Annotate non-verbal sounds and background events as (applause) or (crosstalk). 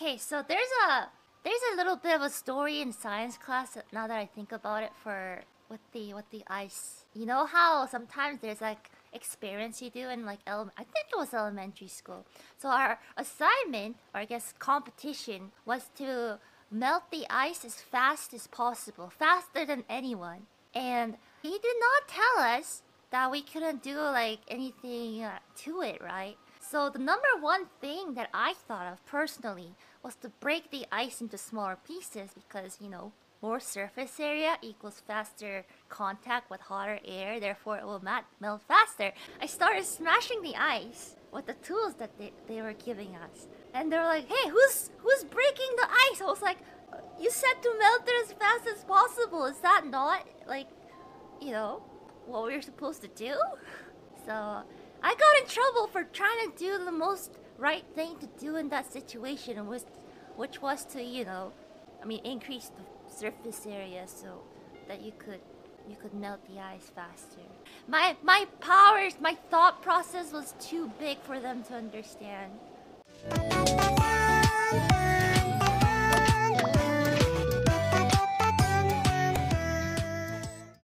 Okay, so there's a there's a little bit of a story in science class now that I think about it for with the with the ice. You know how sometimes there's like experiments you do in like ele- I think it was elementary school. So our assignment or I guess competition was to melt the ice as fast as possible, faster than anyone. And he did not tell us that we couldn't do like anything uh, to it, right? So the number one thing that I thought of personally was to break the ice into smaller pieces because, you know, more surface area equals faster contact with hotter air, therefore it will melt faster. I started smashing the ice with the tools that they, they were giving us. And they were like, hey, who's who's breaking the ice? I was like, "Uh, you said to melt it as fast as possible. Is that not like, you know, what we're supposed to do? (laughs) So I got in trouble for trying to do the most right thing to do in that situation, which, which was to, you know, I mean, increase the surface area so that you could you could melt the ice faster. My my powers, my thought process was too big for them to understand.